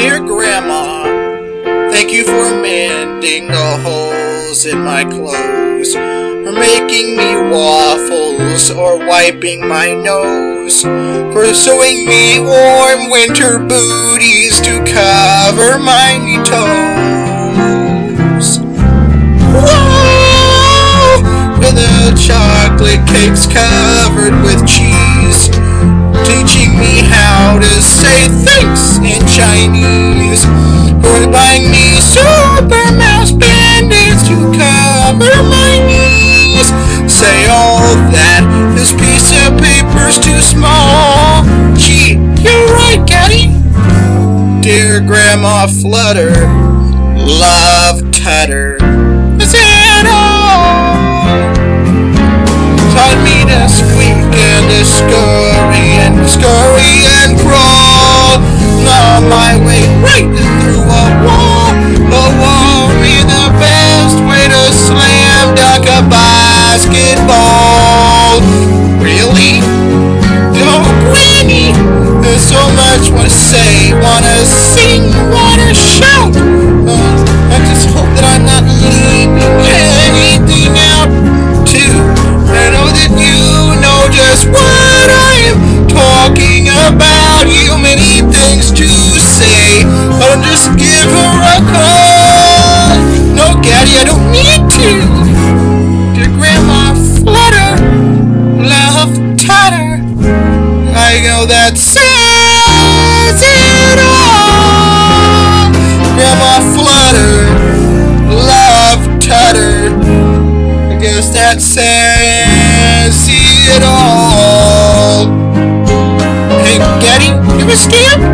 Dear Grandma, thank you for mending the holes in my clothes, for making me waffles or wiping my nose, for sewing me warm winter booties to cover my toes. Whoa! With the chocolate cakes covered with Grandma Flutter, love Tutter. Is it all? Taught me to squeak and to scurry and scurry and crawl on my way right through a wall. A wall be the best way to slam dunk a basketball. Much wanna say, wanna sing, wanna shout. Uh, I just hope that I'm not leaving anything out too. I know that you know just what I am talking about. You many things to say, but I'll just give her a call. No, Gaddy, I don't need to. Dear Grandma Flutter, love Tutter. I know that says says it all. Hey, Gaddy, you a stamp?